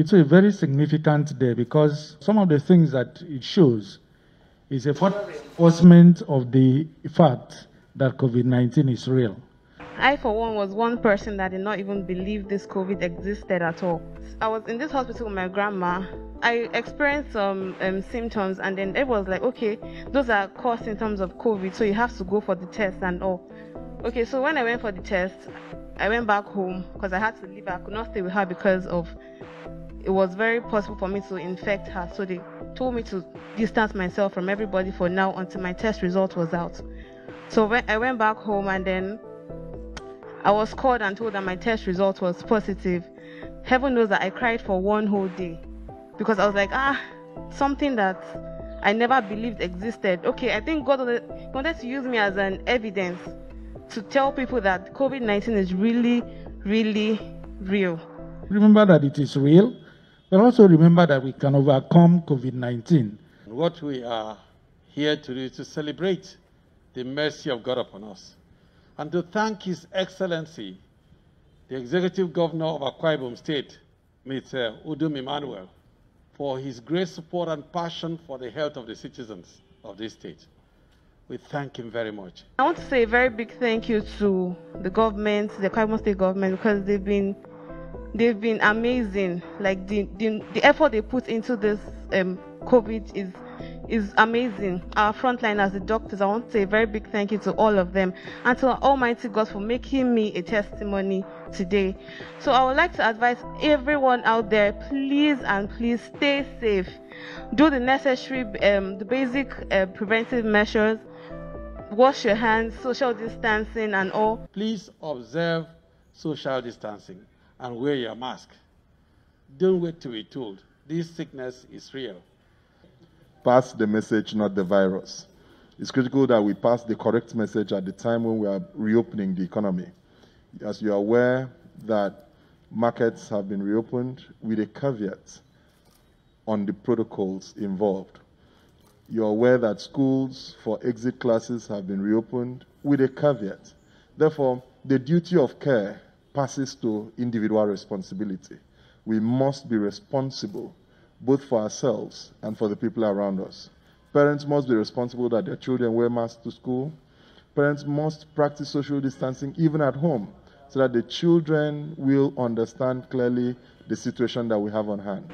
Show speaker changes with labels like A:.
A: It's a very significant day because some of the things that it shows is a reinforcement of the fact that COVID 19 is real.
B: I, for one, was one person that did not even believe this COVID existed at all. I was in this hospital with my grandma. I experienced some um, symptoms, and then it was like, okay, those are core symptoms of COVID, so you have to go for the test and all. Okay, so when I went for the test, I went back home because I had to leave. I could not stay with her because of it was very possible for me to infect her. So they told me to distance myself from everybody for now until my test result was out. So when I went back home and then I was called and told that my test result was positive. Heaven knows that I cried for one whole day because I was like, ah, something that I never believed existed. Okay, I think God wanted to use me as an evidence to tell people that COVID 19 is really, really real.
A: Remember that it is real, but also remember that we can overcome COVID 19.
C: What we are here to do is to celebrate the mercy of God upon us and to thank His Excellency, the Executive Governor of Akwa Ibom State, Mr. Udom Emmanuel, for his great support and passion for the health of the citizens of this state. We thank him very much.
B: I want to say a very big thank you to the government, the Akwa Ibom State government, because they've been they've been amazing. Like the the, the effort they put into this um, COVID is is amazing. Our frontliners, the doctors, I want to say a very big thank you to all of them and to Almighty God for making me a testimony today. So I would like to advise everyone out there, please and please stay safe. Do the necessary, um, the basic uh, preventive measures. Wash your hands, social distancing, and all.
C: Please observe social distancing and wear your mask. Don't wait to be told. This sickness is real
D: pass the message, not the virus. It's critical that we pass the correct message at the time when we are reopening the economy. As you are aware that markets have been reopened with a caveat on the protocols involved. You're aware that schools for exit classes have been reopened with a caveat. Therefore, the duty of care passes to individual responsibility. We must be responsible both for ourselves and for the people around us. Parents must be responsible that their children wear masks to school. Parents must practice social distancing even at home so that the children will understand clearly the situation that we have on hand.